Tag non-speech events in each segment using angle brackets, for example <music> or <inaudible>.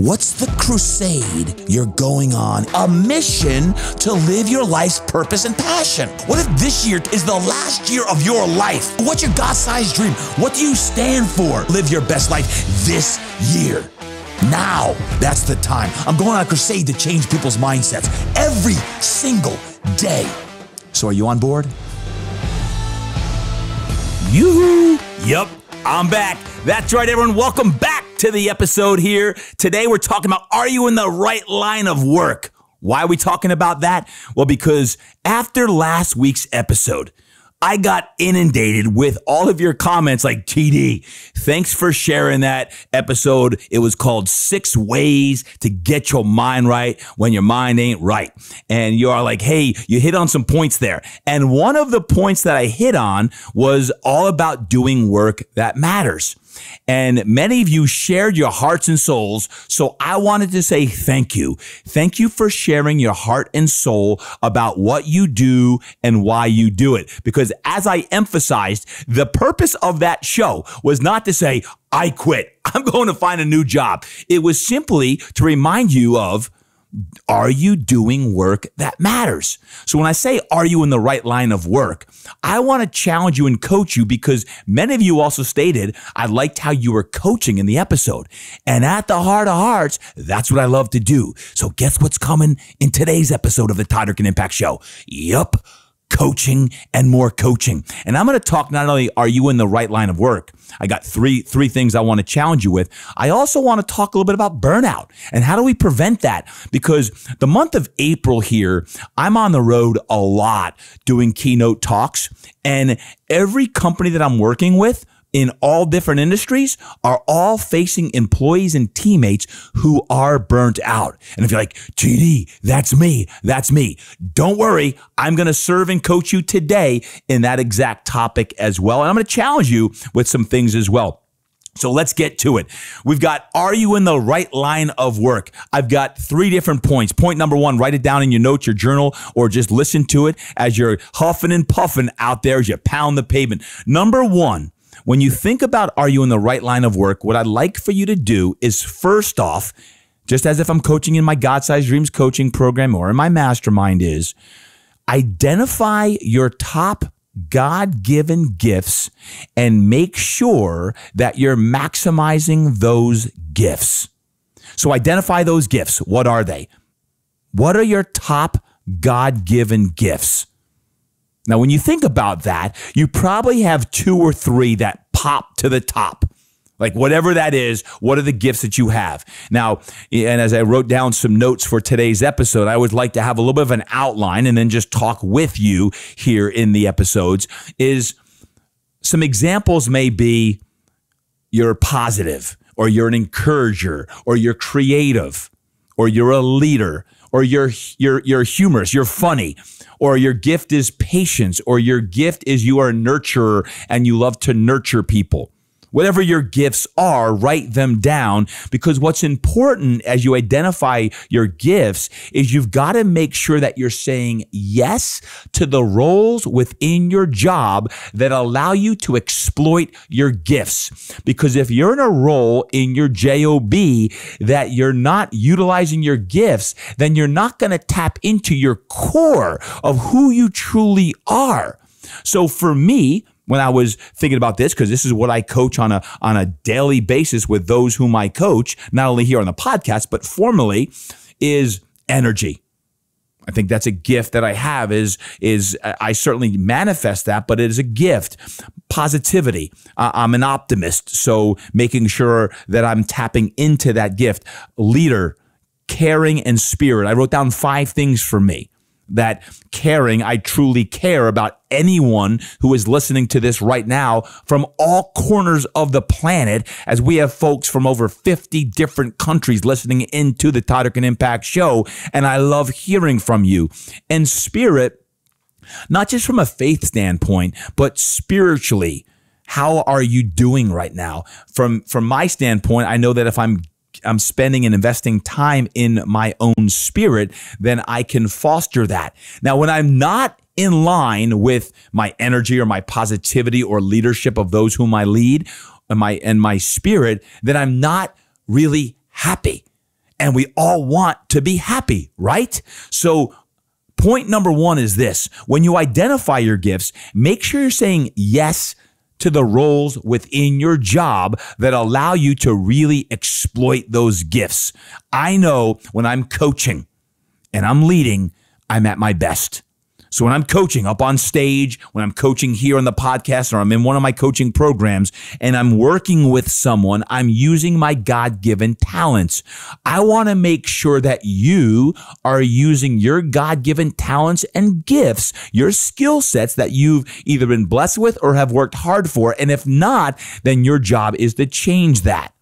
What's the crusade you're going on? A mission to live your life's purpose and passion. What if this year is the last year of your life? What's your God sized dream? What do you stand for? Live your best life this year. Now, that's the time. I'm going on a crusade to change people's mindsets every single day. So, are you on board? Yoo-hoo! Yep, I'm back. That's right, everyone. Welcome back to the episode here. Today we're talking about are you in the right line of work? Why are we talking about that? Well, because after last week's episode, I got inundated with all of your comments like TD. Thanks for sharing that episode. It was called Six Ways to Get Your Mind Right When Your Mind Ain't Right. And you are like, hey, you hit on some points there. And one of the points that I hit on was all about doing work that matters. And many of you shared your hearts and souls. So I wanted to say thank you. Thank you for sharing your heart and soul about what you do and why you do it. Because as I emphasized, the purpose of that show was not to say, I quit. <laughs> I'm going to find a new job. It was simply to remind you of are you doing work that matters? So when I say, are you in the right line of work? I want to challenge you and coach you because many of you also stated, I liked how you were coaching in the episode. And at the heart of hearts, that's what I love to do. So guess what's coming in today's episode of the Todd Impact Show? Yup coaching and more coaching. And I'm going to talk not only are you in the right line of work, I got three three things I want to challenge you with. I also want to talk a little bit about burnout and how do we prevent that? Because the month of April here, I'm on the road a lot doing keynote talks and every company that I'm working with in all different industries are all facing employees and teammates who are burnt out. And if you're like, TD, that's me, that's me. Don't worry. I'm going to serve and coach you today in that exact topic as well. And I'm going to challenge you with some things as well. So let's get to it. We've got, are you in the right line of work? I've got three different points. Point number one, write it down in your notes, your journal, or just listen to it as you're huffing and puffing out there as you pound the pavement. Number one, when you think about are you in the right line of work, what I'd like for you to do is first off, just as if I'm coaching in my God Sized Dreams coaching program or in my mastermind, is identify your top God given gifts and make sure that you're maximizing those gifts. So identify those gifts. What are they? What are your top God given gifts? Now, when you think about that, you probably have two or three that pop to the top. Like whatever that is, what are the gifts that you have? Now, and as I wrote down some notes for today's episode, I would like to have a little bit of an outline and then just talk with you here in the episodes. Is some examples may be you're positive, or you're an encourager, or you're creative, or you're a leader, or you're you're you're humorous, you're funny, or your gift is patience, or your gift is you are a nurturer and you love to nurture people. Whatever your gifts are, write them down because what's important as you identify your gifts is you've got to make sure that you're saying yes to the roles within your job that allow you to exploit your gifts. Because if you're in a role in your JOB that you're not utilizing your gifts, then you're not going to tap into your core of who you truly are. So for me, when I was thinking about this, because this is what I coach on a on a daily basis with those whom I coach, not only here on the podcast, but formally, is energy. I think that's a gift that I have is is I certainly manifest that, but it is a gift. Positivity. Uh, I'm an optimist, so making sure that I'm tapping into that gift. Leader, caring and spirit. I wrote down five things for me that caring, I truly care about anyone who is listening to this right now from all corners of the planet, as we have folks from over 50 different countries listening into the Todd Impact show. And I love hearing from you. And spirit, not just from a faith standpoint, but spiritually. How are you doing right now? From from my standpoint, I know that if I'm I'm spending and investing time in my own spirit, then I can foster that. Now, when I'm not in line with my energy or my positivity or leadership of those whom I lead and my and my spirit, then I'm not really happy. and we all want to be happy, right? So point number one is this. When you identify your gifts, make sure you're saying yes to the roles within your job that allow you to really exploit those gifts. I know when I'm coaching and I'm leading, I'm at my best. So when I'm coaching up on stage, when I'm coaching here on the podcast, or I'm in one of my coaching programs and I'm working with someone, I'm using my God given talents. I want to make sure that you are using your God given talents and gifts, your skill sets that you've either been blessed with or have worked hard for. And if not, then your job is to change that.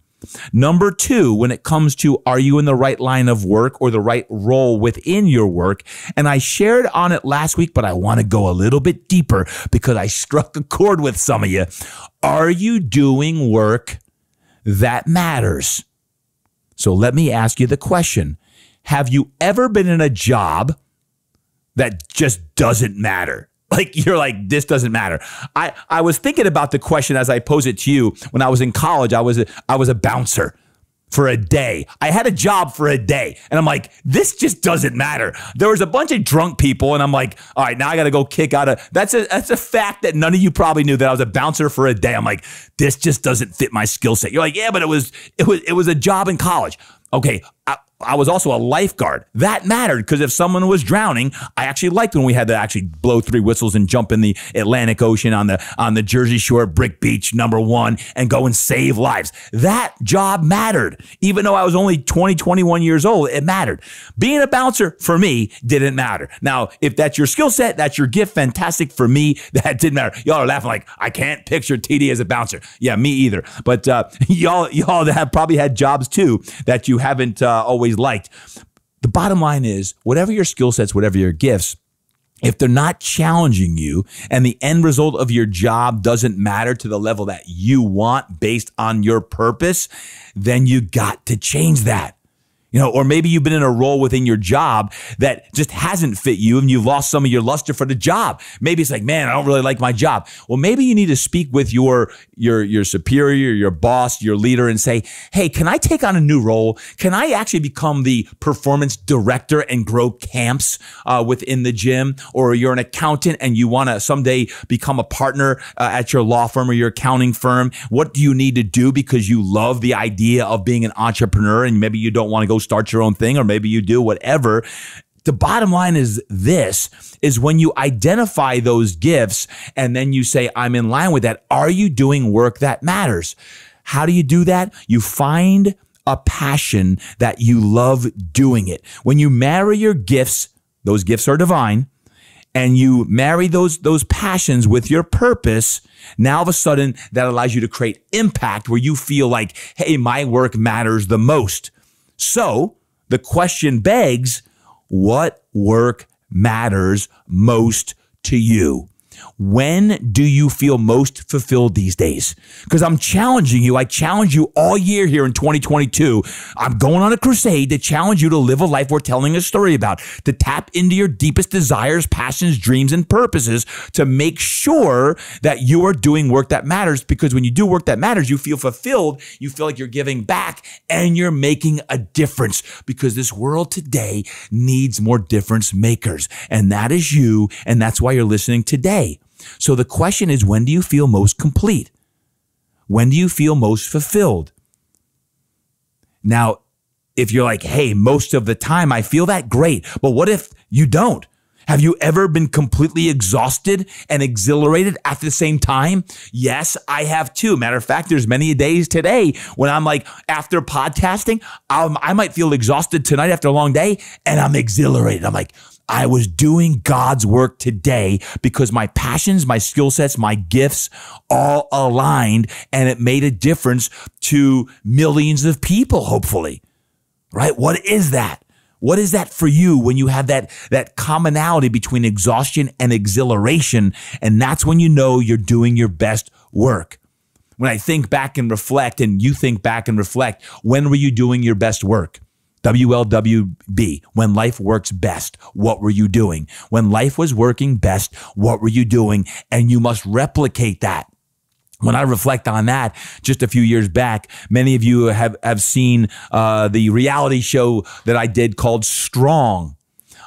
Number two, when it comes to are you in the right line of work or the right role within your work? And I shared on it last week, but I want to go a little bit deeper because I struck a chord with some of you. Are you doing work that matters? So let me ask you the question Have you ever been in a job that just doesn't matter? Like you're like this doesn't matter i i was thinking about the question as i pose it to you when i was in college i was a, i was a bouncer for a day. I had a job for a day. And I'm like, this just doesn't matter. There was a bunch of drunk people, and I'm like, all right, now I gotta go kick out a that's a that's a fact that none of you probably knew that I was a bouncer for a day. I'm like, this just doesn't fit my skill set. You're like, yeah, but it was it was it was a job in college. Okay, I, I was also a lifeguard. That mattered because if someone was drowning, I actually liked when we had to actually blow three whistles and jump in the Atlantic Ocean on the on the Jersey Shore Brick Beach number 1 and go and save lives. That job mattered. Even though I was only 20, 21 years old, it mattered. Being a bouncer for me didn't matter. Now, if that's your skill set, that's your gift, fantastic. For me, <laughs> that didn't matter. Y'all are laughing like I can't picture TD as a bouncer. Yeah, me either. But uh, <laughs> y'all y'all have probably had jobs too that you haven't uh, always always liked. The bottom line is whatever your skill sets, whatever your gifts, if they're not challenging you and the end result of your job doesn't matter to the level that you want based on your purpose, then you got to change that. You know, or maybe you've been in a role within your job that just hasn't fit you and you've lost some of your luster for the job. Maybe it's like, man, I don't really like my job. Well, maybe you need to speak with your your your superior, your boss, your leader and say, "Hey, can I take on a new role? Can I actually become the performance director and grow camps uh, within the gym? Or you're an accountant and you want to someday become a partner uh, at your law firm or your accounting firm. What do you need to do because you love the idea of being an entrepreneur and maybe you don't want to go start your own thing, or maybe you do, whatever. The bottom line is this is when you identify those gifts and then you say, I'm in line with that. Are you doing work that matters? How do you do that? You find a passion that you love doing it. When you marry your gifts, those gifts are divine, and you marry those those passions with your purpose, now all of a sudden that allows you to create impact where you feel like, hey, my work matters the most. So the question begs, what work matters most to you? When do you feel most fulfilled these days? Because I'm challenging you. I challenge you all year here in 2022. I'm going on a crusade to challenge you to live a life worth telling a story about, to tap into your deepest desires, passions, dreams, and purposes to make sure that you are doing work that matters. Because when you do work that matters, you feel fulfilled, you feel like you're giving back, and you're making a difference. Because this world today needs more difference makers. And that is you. And that's why you're listening today. So the question is when do you feel most complete? When do you feel most fulfilled? Now, if you're like, hey, most of the time I feel that great, but what if you don't? Have you ever been completely exhausted and exhilarated at the same time? Yes, I have too. Matter of fact, there's many days today when I'm like, after podcasting, um, I might feel exhausted tonight after a long day and I'm exhilarated. I'm like, I was doing God's work today because my passions, my skill sets, my gifts all aligned and it made a difference to millions of people, hopefully. Right? What is that? What is that for you when you have that, that commonality between exhaustion and exhilaration? And that's when you know you're doing your best work. When I think back and reflect and you think back and reflect, when were you doing your best work? WLWB, when life works best, what were you doing? When life was working best, what were you doing? And you must replicate that. when I reflect on that just a few years back, many of you have, have seen uh, the reality show that I did called Strong.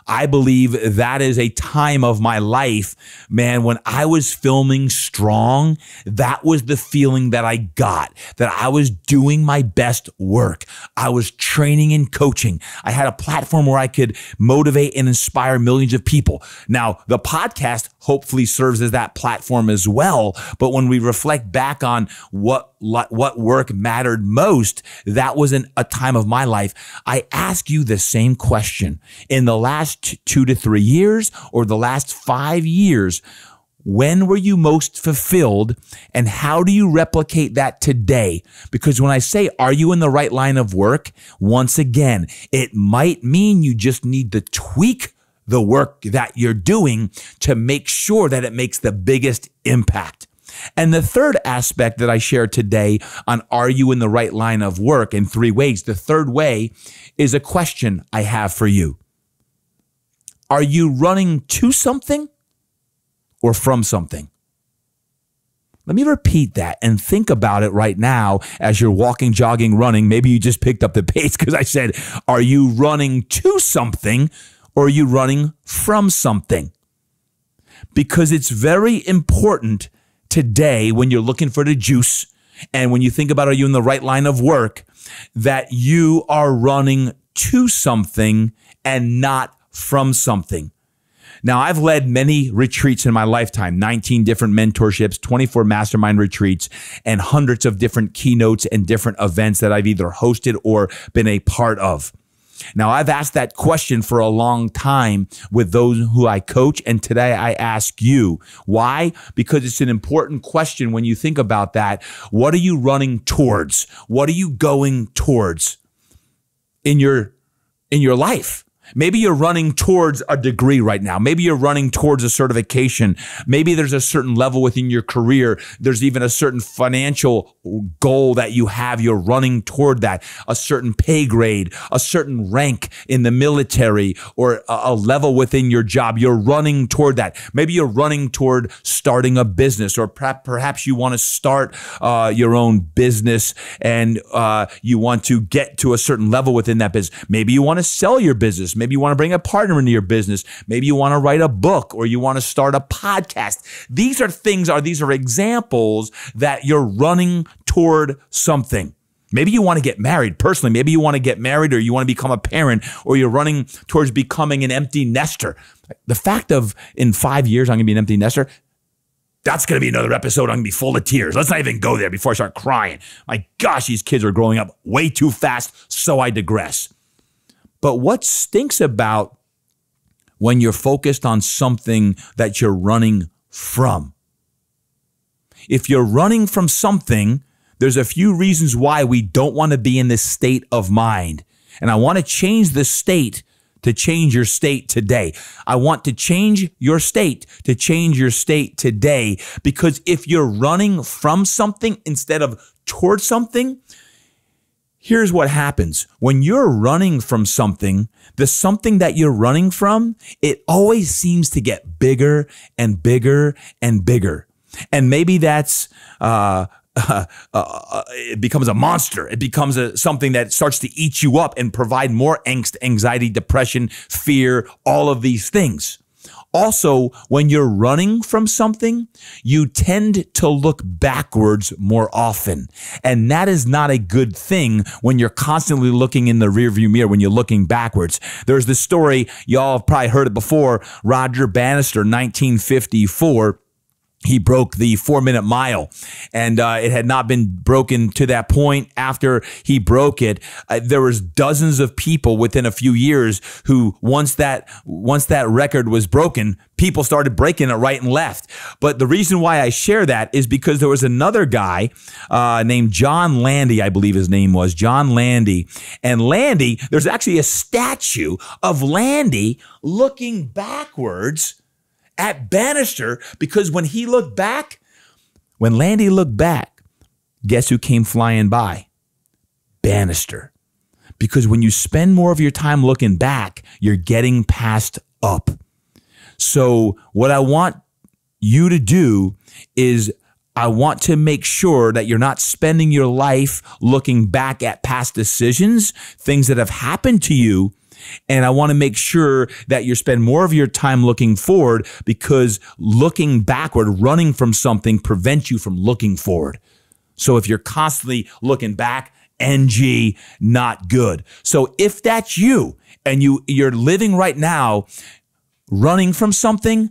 I believe that is a time of my life, man, when I was filming strong, that was the feeling that I got that I was doing my best work. I was training and coaching. I had a platform where I could motivate and inspire millions of people. Now, the podcast hopefully serves as that platform as well. But when we reflect back on what what work mattered most, that was not a time of my life. I ask you the same question. In the last two to three years or the last five years, when were you most fulfilled and how do you replicate that today? Because when I say, are you in the right line of work? Once again, it might mean you just need to tweak the work that you're doing to make sure that it makes the biggest impact. And the third aspect that I share today on are you in the right line of work in three ways. The third way is a question I have for you. Are you running to something or from something? Let me repeat that and think about it right now as you're walking, jogging, running. Maybe you just picked up the pace because I said, Are you running to something or are you running from something? Because it's very important today when you're looking for the juice and when you think about are you in the right line of work that you are running to something and not from something. Now, I've led many retreats in my lifetime 19 different mentorships, 24 mastermind retreats, and hundreds of different keynotes and different events that I've either hosted or been a part of. Now, I've asked that question for a long time with those who I coach, and today I ask you. Why? Because it's an important question when you think about that. What are you running towards? What are you going towards in your in your life? Maybe you're running towards a degree right now. Maybe you're running towards a certification. Maybe there's a certain level within your career. There's even a certain financial goal that you have. You're running toward that, a certain pay grade, a certain rank in the military or a, level within your job. You're running toward that. Maybe you're running toward starting a business or perhaps you want to start uh, your own business and uh, you want to get to a certain level within that business. Maybe you want to sell your business. Maybe you want to bring a partner into your business. Maybe you want to write a book or you want to start a podcast. These are things are these are examples that you're running toward something. Maybe you want to get married personally. Maybe you want to get married or you want to become a parent or you're running towards becoming an empty nester. The fact of in five years, I'm going to be an empty nester. That's going to be another episode. I'm going to be full of tears. Let's not even go there before I start crying. My gosh, these kids are growing up way too fast. So I digress. But what stinks about when you're focused on something that you're running from? If you're running from something, there's a few reasons why we don't want to be in this state of mind. And I want to change the state to change your state today. I want to change your state to change your state today because if you're running from something instead of towards something, Here's what happens when you're running from something, the something that you're running from, it always seems to get bigger and bigger and bigger. And maybe that's, uh, <laughs> uh, uh, it becomes a monster. It becomes a, something that starts to eat you up and provide more angst, anxiety, depression, fear, all of these things. Also, when you're running from something, you tend to look backwards more often. And that is not a good thing when you're constantly looking in the rearview mirror, when you're looking backwards. There's this story, y'all have probably heard it before. Roger Bannister, 1954 he broke the four minute mile and uh, it had not been broken to that point. After he broke it uh, there was dozens of people within a few years who once that once that record was broken people started breaking it right and left. But the reason why i share that is because there was another guy uh, named john landy i believe his name was john landy. And landy there's actually a statue of landy looking backwards at Bannister because when he looked back, when Landy looked back, guess who came flying by? Bannister. Because when you spend more of your time looking back, you're getting passed up. So, what I want you to do is I want to make sure that you're not spending your life looking back at past decisions, things that have happened to you. And I want to make sure that you spend more of your time looking forward because looking backward, running from something prevents you from looking forward. So if you're constantly looking back, NG, not good. So if that's you and you, you're living right now running from something,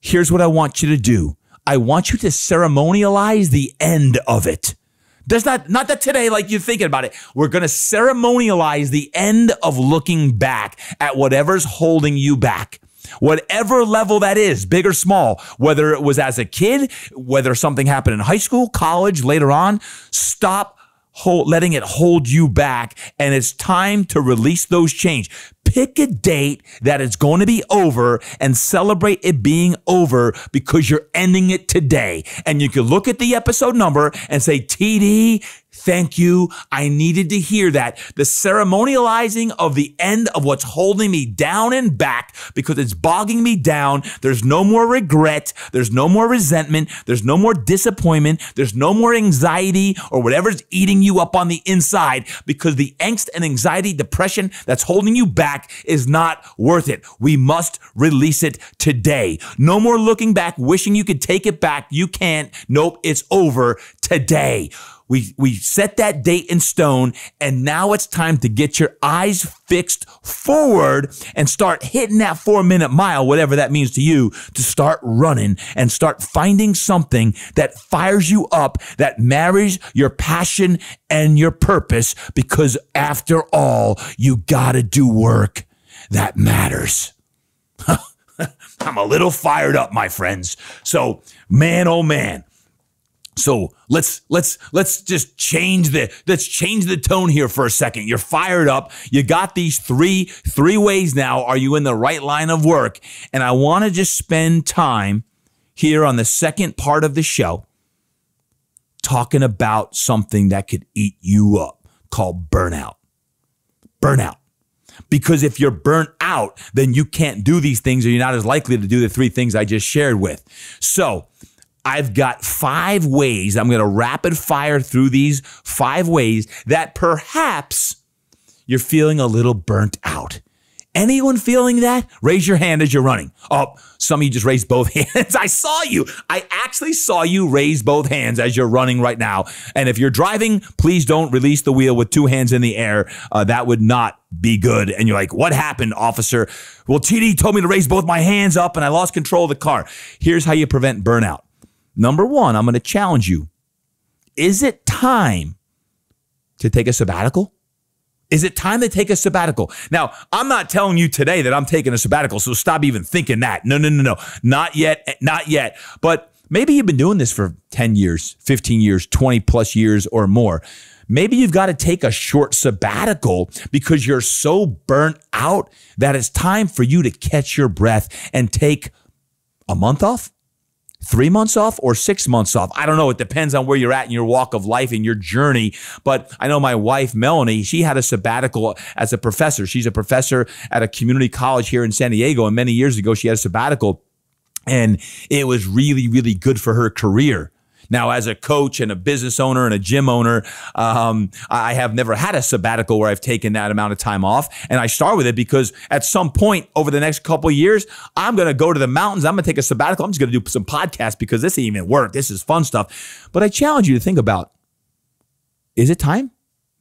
here's what I want you to do. I want you to ceremonialize the end of it. Does not not that today, like you're thinking about it. We're gonna ceremonialize the end of looking back at whatever's holding you back. Whatever level that is, big or small, whether it was as a kid, whether something happened in high school, college, later on, stop hold, letting it hold you back. And it's time to release those chains. Pick a date that is going to be over and celebrate it being over because you're ending it today. And you can look at the episode number and say, TD, Thank you. I needed to hear that. The ceremonializing of the end of what's holding me down and back because it's bogging me down. There's no more regret. There's no more resentment. There's no more disappointment. There's no more anxiety or whatever's eating you up on the inside because the angst and anxiety, depression that's holding you back is not worth it. We must release it today. No more looking back, wishing you could take it back. You can't. Nope. It's over today. We, we set that date in stone, and now it's time to get your eyes fixed forward and start hitting that four minute mile, whatever that means to you, to start running and start finding something that fires you up, that marries your passion and your purpose, because after all, you gotta do work that matters. <laughs> I'm a little fired up, my friends. So, man, oh man, so let's let's let's just change the let's change the tone here for a second. You're fired up. You got these three three ways now. Are you in the right line of work? And I want to just spend time here on the second part of the show talking about something that could eat you up called burnout. Burnout. Because if you're burnt out, then you can't do these things or you're not as likely to do the three things I just shared with. So, I've got five ways. I'm going to rapid fire through these five ways that perhaps you're feeling a little burnt out. Anyone feeling that? Raise your hand as you're running. Oh, some of you just raised both <laughs> hands. I saw you. I actually saw you raise both hands as you're running right now. And if you're driving, please don't release the wheel with two hands in the air. Uh, that would not be good. And you're like, what happened, officer? Well, TD told me to raise both my hands up and I lost control of the car. Here's how you prevent burnout Number one, I'm going to challenge you. Is it time to take a sabbatical? Is it time to take a sabbatical? Now, I'm not telling you today that I'm taking a sabbatical, so stop even thinking that. No, no, no, no. Not yet. Eh, not yet. But maybe you've been doing this for 10 years, 15 years, 20 plus years or more. Maybe you've got to take a short sabbatical because you're so burnt out that it's time for you to catch your breath and take a month off, three months off or six months off. I don't know. It depends on where you're at in your walk of life and your journey. But I know my wife, Melanie, she had a sabbatical as a professor. She's a professor at a community college here in San Diego. And many years ago, she had a sabbatical and it was really, really good for her career. Now, as a coach and a business owner and a gym owner, um, I have never had a sabbatical where I've taken that amount of time off. And I start with it because at some point over the next couple years, I'm going to go to the mountains. I'm going to take a sabbatical. I'm just going to do some podcasts because this ain't even work. This is fun stuff. But I challenge you to think about is it time?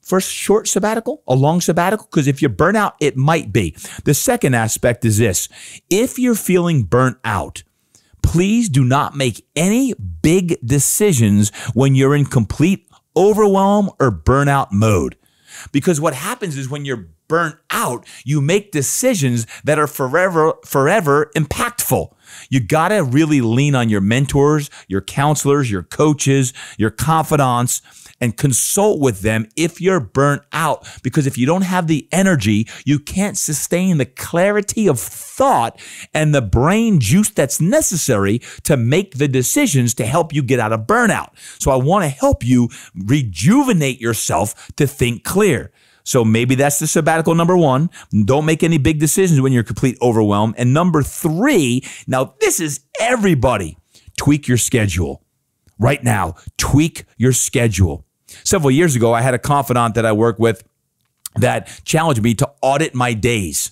for a short sabbatical, a long sabbatical? Because if you're burnt out, it might be. The second aspect is this if you're feeling burnt out, please do not make any big decisions when you're in complete overwhelm or burnout mode. Because what happens is when you're burnt out, you make decisions that are forever, forever impactful. You got to really lean on your mentors, your counselors, your coaches, your confidants, and consult with them if you're burnt out. Because if you don't have the energy, you can't sustain the clarity of thought and the brain juice that's necessary to make the decisions to help you get out of burnout. So I want to help you rejuvenate yourself to think clear. So maybe that's the sabbatical number one. Don't make any big decisions when you're complete overwhelmed. And number three, now this is everybody, tweak your schedule. right now. Tweak your schedule. Several years ago, I had a confidant that I work with that challenged me to audit my days,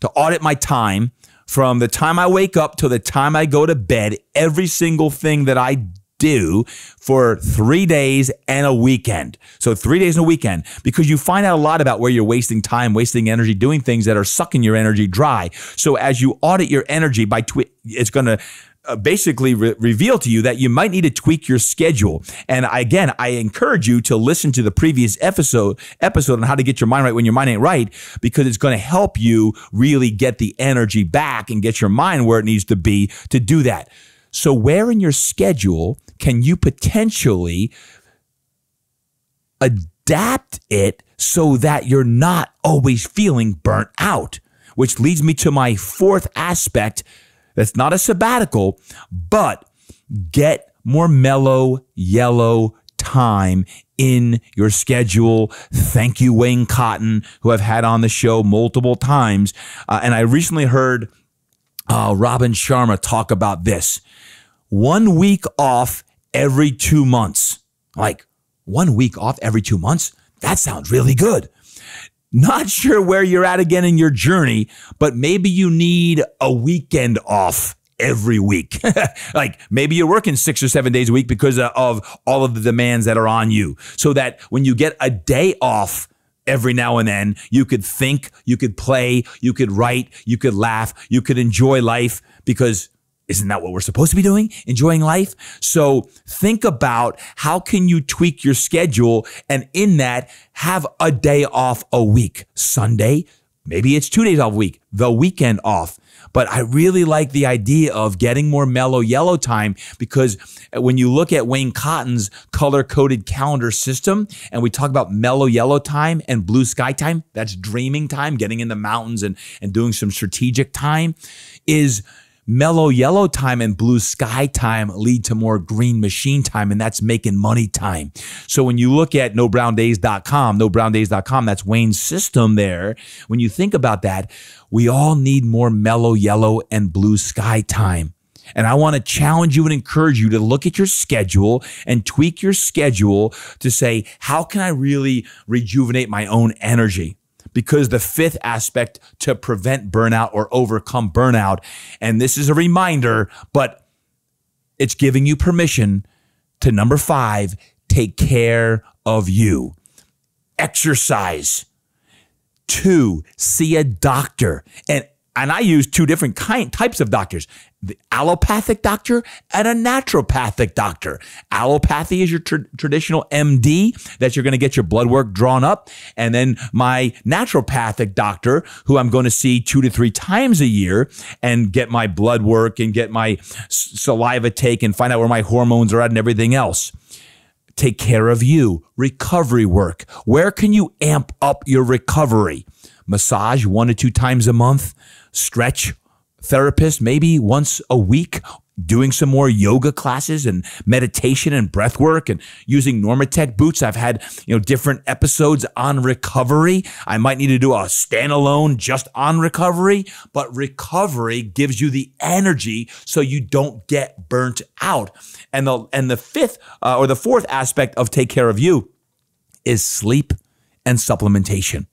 to audit my time from the time I wake up to the time I go to bed, every single thing that I do for three days and a weekend. So three days and a weekend, because you find out a lot about where you're wasting time, wasting energy, doing things that are sucking your energy dry. So as you audit your energy by it's going to uh, basically re- reveal to you that you might need to tweak your schedule. And again, I encourage you to listen to the previous episode episode on how to get your mind right when your mind ain't right, because it's going to help you really get the energy back and get your mind where it needs to be to do that. So, where in your schedule can you potentially adapt it so that you're not always feeling burnt out? Which leads me to my fourth aspect that's not a sabbatical, but get more mellow yellow time in your schedule. Thank you, Wayne Cotton, who I've had on the show multiple times. Uh, and I recently heard uh, Robin Sharma talk about this one week off every two months. Like, one week off every two months? That sounds really good. Not sure where you're at again in your journey, but maybe you need a weekend off every week. <laughs> like maybe you're working six or seven days a week because of all of the demands that are on you. So that when you get a day off, every now and then. You could think, you could play, you could write, you could laugh, you could enjoy life because isn't that what we're supposed to be doing? Enjoying life? So think about how can you tweak your schedule and in that have a day off a week. Sunday, maybe it's two days off a week, the weekend off. But I really like the idea of getting more mellow yellow time because when you look at Wayne Cotton's color coded calendar system and we talk about mellow yellow time and blue sky time, that's dreaming time, getting in the mountains and, and doing some strategic time, is mellow yellow time and blue sky time lead to more green machine time, and that's making money time. So when you look at nobrowndays.com, nobrowndays.com, that's Wayne's system there. When you think about that, we all need more mellow yellow and blue sky time. And I want to challenge you and encourage you to look at your schedule and tweak your schedule to say, how can I really rejuvenate my own energy? Because the fifth aspect to prevent burnout or overcome burnout, and this is a reminder, but it's giving you permission to number five, take care of you. Exercise. Two, see a doctor. And and I use two different kind types of doctors the allopathic doctor and a naturopathic doctor. Allopathy is your tr- traditional MD that you're going to get your blood work drawn up. And then my naturopathic doctor, who I'm going to see two to three times a year and get my blood work and get my saliva taken, find out where my hormones are at and everything else take care of you, recovery work. Where can you amp up your recovery? Massage one to two times a month, stretch therapist maybe once a week doing some more yoga classes and meditation and breath work and using Normatec boots. I've had, you know, different episodes on recovery. I might need to do a standalone just on recovery, but recovery gives you the energy so you don't get burnt out. And the and the fifth uh, or the fourth aspect of take care of you is sleep and supplementation.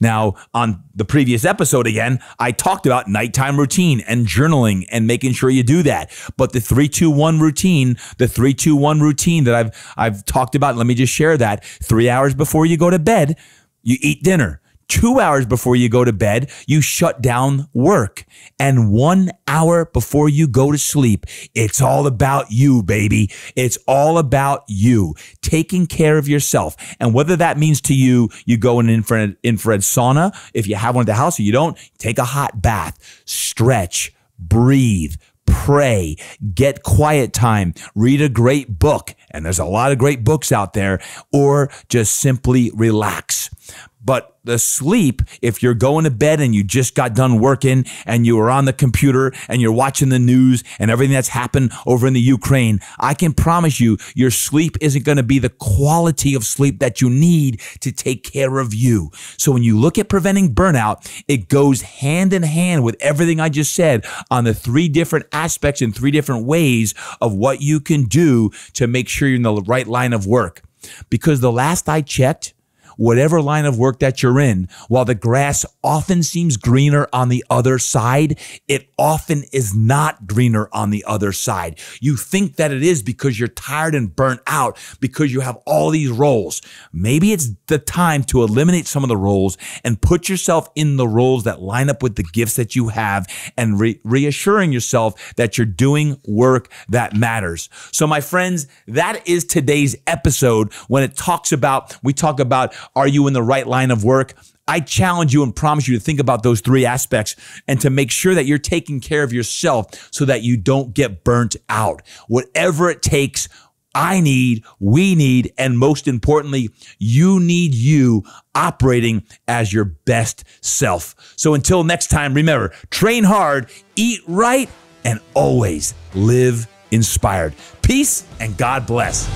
Now, on the previous episode again, I talked about nighttime routine and journaling and making sure you do that. But the 321 routine, the 321 routine that I've I've talked about, let me just share that. 3 hours before you go to bed, you eat dinner two hours before you go to bed, you shut down work. And one hour before you go to sleep, it's all about you, baby. It's all about you taking care of yourself. And whether that means to you, you go in an infrared, infrared sauna, if you have one at the house or you don't, take a hot bath, stretch, breathe, pray, get quiet time, read a great book. And there's a lot of great books out there, or just simply relax But the sleep, if you're going to bed and you just got done working and you are on the computer and you're watching the news and everything that's happened over in the Ukraine, I can promise you your sleep isn't going to be the quality of sleep that you need to take care of you. So when you look at preventing burnout, it goes hand in hand with everything I just said on the three different aspects and three different ways of what you can do to make sure you're in the right line of work. Because the last I checked, whatever line of work that you're in, while the grass often seems greener on the other side, it often is not greener on the other side. You think that it is because you're tired and burnt out because you have all these roles. Maybe it's the time to eliminate some of the roles and put yourself in the roles that line up with the gifts that you have and re- reassuring yourself that you're doing work that matters. So, my friends, that is today's episode when it talks about, we talk about are you in the right line of work? I challenge you and promise you to think about those three aspects and to make sure that you're taking care of yourself so that you don't get burnt out. Whatever it takes, I need, we need, and most importantly, you need you operating as your best self. So until next time, remember, train hard, eat right, and always live inspired. Peace and God bless.